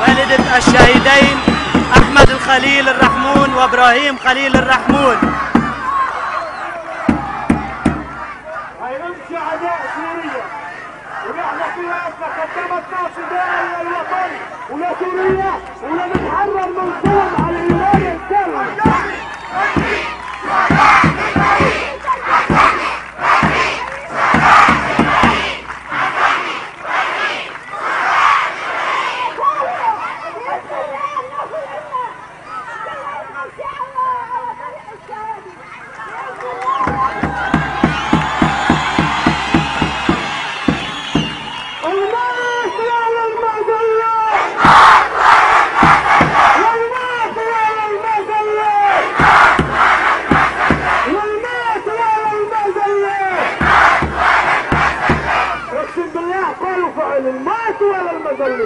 والدة الشهيدين أحمد الخليل الرحمون وإبراهيم خليل الرحمون. هيمشي اعداء سوريا. ونحن فيها قدمت ناس داعي الوطن ولا سوريا ولا من ظلم الناس على المظلم